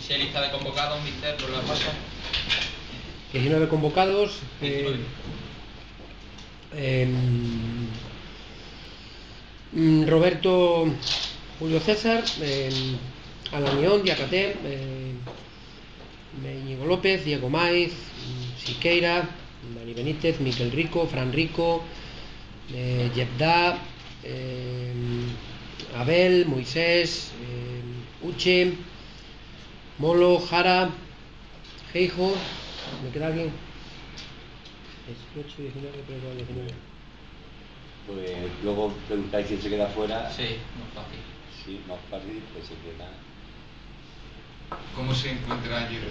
Si hay lista de convocados, mister, por la pasa. 19 convocados. eh, 19. em, mm, Roberto Julio César, em, Alan León, Diacaté, em, Íñigo López, Diego Maiz, mm, Siqueira, Dani Benítez, Miquel Rico, Fran Rico, eh, Yebda, em, Abel, Moisés, em, Uche, Molo, Jara, Geijo, ¿me queda alguien? 18, 19, creo que va 19. Pues luego preguntáis quién se queda fuera. Sí, es fácil. Sí, más fácil, pues se queda. ¿Cómo se encuentra ayer?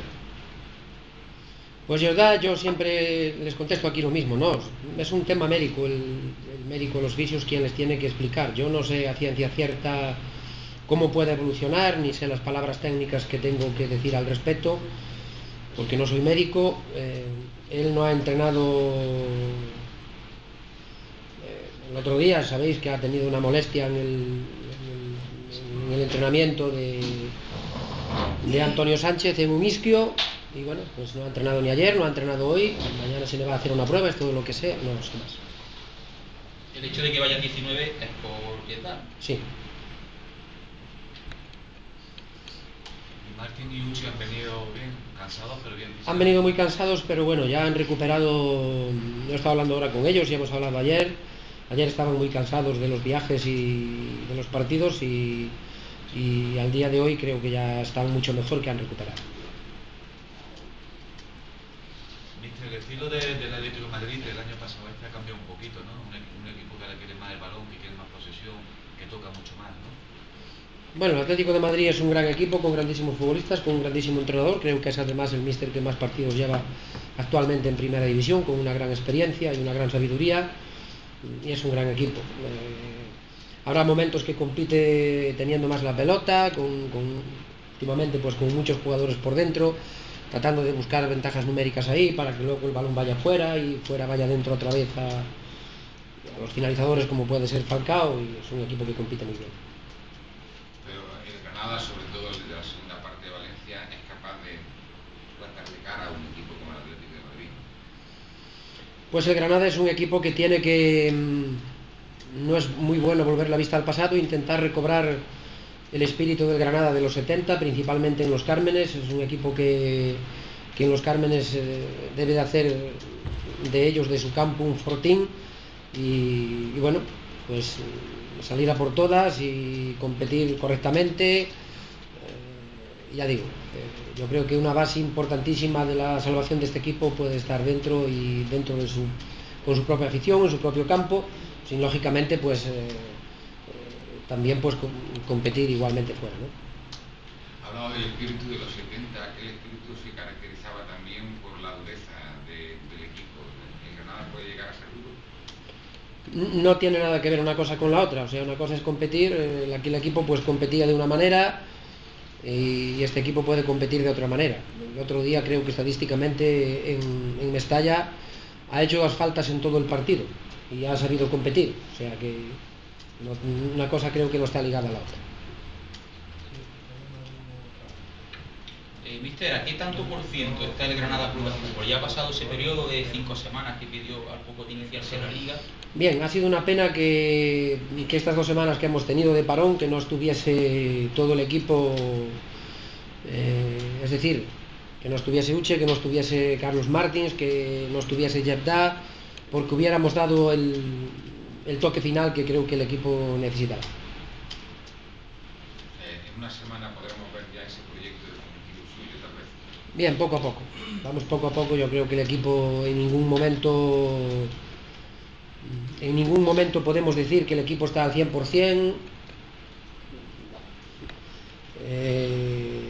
Pues de verdad, yo siempre les contesto aquí lo mismo, ¿no? Es un tema médico, el, el médico, los fisios, quien les tiene que explicar. Yo no sé a ciencia cierta cómo puede evolucionar, ni sé las palabras técnicas que tengo que decir al respecto, porque no soy médico. Eh, él no ha entrenado eh, el otro día, sabéis que ha tenido una molestia en el, en el- en el entrenamiento de, de Antonio Sánchez en un isquio y bueno, pues no ha entrenado ni ayer, no ha entrenado hoy, mañana se le va a hacer una prueba, es todo lo que sea, no lo sé más. El hecho de que vayan 19 es por Vietnam. Sí, Y Martín y Uchi han venido bien, cansados, pero bien. han venido muy cansados, pero bueno, ya han recuperado, yo he estado hablando ahora con ellos, ya hemos hablado ayer, ayer estaban muy cansados de los viajes y de los partidos y, y al día de hoy creo que ya están mucho mejor que han recuperado. Mister, el estilo de- del Atlético de Madrid del año pasado este ha cambiado un poquito, ¿no? Un, equi- un equipo que ahora quiere más el balón, que quiere más posesión, que toca mucho más, ¿no? Bueno, el Atlético de Madrid es un gran equipo con grandísimos futbolistas, con un grandísimo entrenador. Creo que es además el míster que más partidos lleva actualmente en Primera División, con una gran experiencia y una gran sabiduría. Y es un gran equipo. Eh, habrá momentos que compite teniendo más la pelota, con, últimamente pues con muchos jugadores por dentro, tratando de buscar ventajas numéricas ahí para que luego el balón vaya fuera y fuera vaya dentro otra vez a, a los finalizadores como puede ser Falcao. Y es un equipo que compite muy bien. Sobre todo de la segunda parte de Valencia, es capaz de plantar de cara a un equipo como el Atlético de Madrid. Pues el Granada es un equipo que tiene que. mm, No es muy bueno volver la vista al pasado, intentar recobrar el espíritu del Granada de los 70, principalmente en los Cármenes. Es un equipo que, que en los Cármenes eh, debe de hacer de ellos, de su campo, un fortín. Y bueno, pues salir a por todas y competir correctamente. Eh, ya digo, eh, yo creo que una base importantísima de la salvación de este equipo puede estar dentro y dentro de su, con su propia afición, en su propio campo, sin lógicamente pues eh, también pues com- competir igualmente fuera. Hablaba del espíritu de los 70, aquel espíritu se caracterizaba también por la dureza de- del equipo. ¿El Granada puede llegar a ser duro? No tiene nada que ver una cosa con la otra. O sea, una cosa es competir, eh, aquí el equipo pues competía de una manera y este equipo puede competir de otra manera. El otro día creo que estadísticamente en, Mestalla ha hecho las faltas en todo el partido y ha sabido competir. O sea que una cosa creo que no está ligada a la otra. Eh, mister, ¿a qué tanto por ciento está el Granada Club de Fútbol? Ya ha pasado ese periodo de cinco semanas que pidió al poco de iniciarse la liga. Bien, ha sido una pena que, que estas dos semanas que hemos tenido de parón, que no estuviese todo el equipo, eh, es decir, que no estuviese Uche, que no estuviese Carlos Martins, que no estuviese Jebda, porque hubiéramos dado el, el toque final que creo que el equipo necesitaba. Eh, en una semana podremos ver ya ese proyecto suyo, tal vez. Bien, poco a poco. Vamos poco a poco. Yo creo que el equipo en ningún momento. En ningún momento podemos decir que el equipo está al 100%. Eh,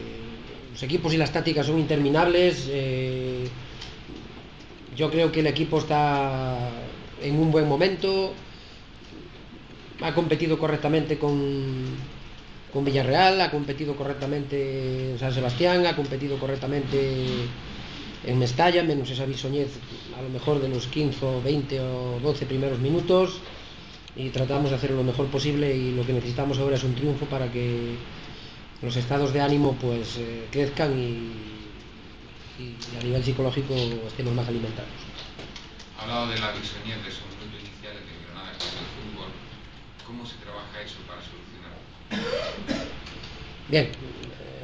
los equipos y las tácticas son interminables. eh, yo creo que el equipo está en un buen momento. Ha competido correctamente con, con Villarreal, ha competido correctamente en San Sebastián, ha competido correctamente en Mestalla, menos esa bisoñez a lo mejor de los 15 o 20 o 12 primeros minutos y tratamos de hacer lo mejor posible y lo que necesitamos ahora es un triunfo para que los estados de ánimo pues eh, crezcan y, y, a nivel psicológico estemos más alimentados. Ha hablado de la bisonía de esos minutos iniciales de Granada con el fútbol. ¿Cómo se trabaja eso para solucionarlo? Bien,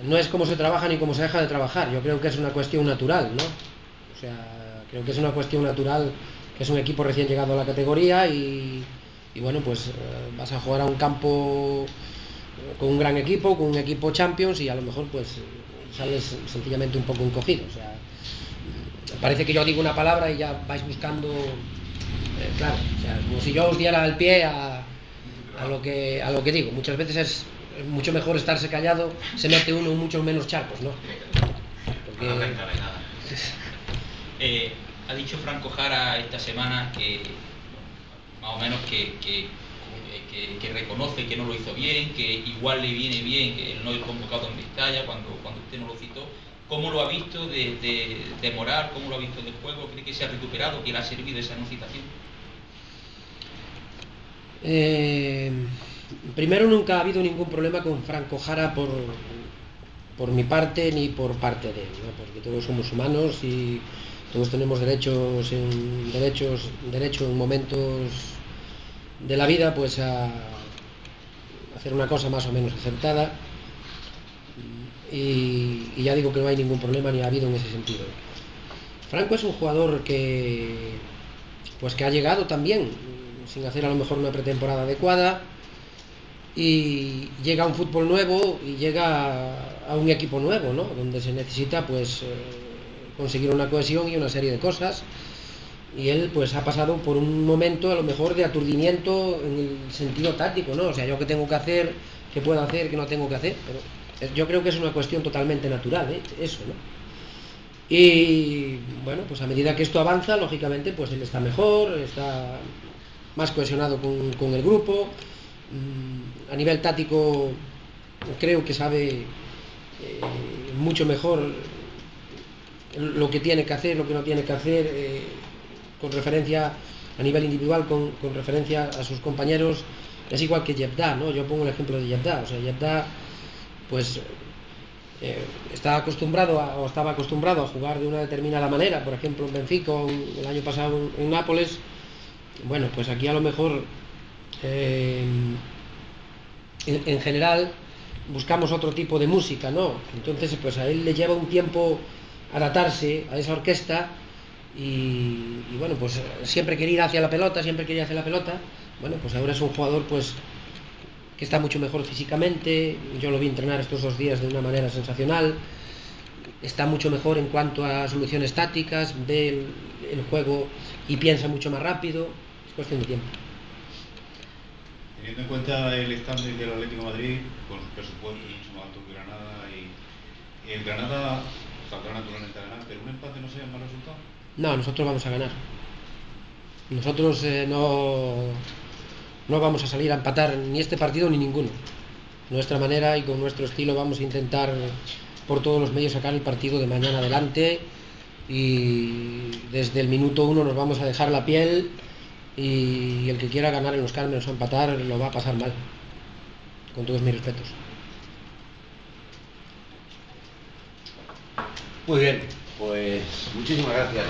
no es cómo se trabaja ni cómo se deja de trabajar. Yo creo que es una cuestión natural, ¿no? O sea, creo que es una cuestión natural que es un equipo recién llegado a la categoría y, bueno, pues eh, vas a jugar a un campo con un gran equipo, con un equipo Champions y a lo mejor pues sales sencillamente un poco encogido. O sea, parece que yo digo una palabra y ya vais buscando, eh, claro, o sea, como si yo os diera el pie a, lo que, a lo que digo. Muchas veces es mucho mejor estarse callado, se mete uno en muchos menos charcos, ¿no? Porque... Eh, ha dicho Franco Jara esta semana que más o menos que, que que, reconoce que no lo hizo bien, que igual le viene bien el no ir convocado en Vizcaya cuando, cuando usted no lo citó. ¿Cómo lo ha visto de, de, moral? ¿Cómo lo ha visto del juego? ¿Cree que se ha recuperado? ¿Que le ha servido esa no citación? Eh, primero, nunca ha habido ningún problema con Franco Jara por, por mi parte ni por parte de él, porque todos somos humanos y todos tenemos derechos en, derechos, derecho en momentos de la vida pues a hacer una cosa más o menos aceptada y, ya digo que no hay ningún problema ni ha habido en ese sentido. Franco es un jugador que pues que ha llegado también sin hacer a lo mejor una pretemporada adecuada y llega un fútbol nuevo y llega a un equipo nuevo, ¿no? Donde se necesita pues eh, conseguir una cohesión y una serie de cosas y él pues ha pasado por un momento a lo mejor de aturdimiento en el sentido táctico, ¿no? O sea, yo qué tengo que hacer, qué puedo hacer, qué no tengo que hacer, pero yo creo que es una cuestión totalmente natural, ¿eh? Eso, ¿no? Y bueno, pues a medida que esto avanza, lógicamente, pues él está mejor, está más cohesionado con, el grupo, a nivel táctico creo que sabe eh, mucho mejor lo que tiene que hacer, lo que no tiene que hacer. Eh, con referencia a nivel individual, con, referencia a sus compañeros, es igual que Yebda, ¿no? Yo pongo el ejemplo de Yebda, o sea, Yebda, pues eh, está acostumbrado o estaba acostumbrado a jugar de una determinada manera, por ejemplo en Benfica o el año pasado en, Nápoles, bueno, pues aquí a lo mejor eh, en, en, general buscamos otro tipo de música, ¿no? Entonces, pues a él le lleva un tiempo adaptarse a esa orquesta y, bueno, pues siempre quería ir hacia la pelota, siempre quería hacia la pelota. Bueno, pues ahora es un jugador pues que está mucho mejor físicamente, yo lo vi entrenar estos dos días de una manera sensacional, está mucho mejor en cuanto a soluciones tácticas, ve el, juego y piensa mucho más rápido, es cuestión de tiempo. Teniendo en cuenta el estándar del Atlético Madrid, con presupuesto mucho más alto que Granada, y, el Granada saldrá naturalmente a ganar, pero un empate no sería un mal resultado. No, nosotros vamos a ganar. Nosotros eh, no, no vamos a salir a empatar ni este partido ni ninguno. Nuestra manera y con nuestro estilo vamos a intentar por todos los medios sacar el partido de mañana adelante y desde el minuto uno nos vamos a dejar la piel y el que quiera ganar en los Cármenes o empatar lo va a pasar mal. Con todos mis respetos. Muy bien. Pues muchísimas gracias.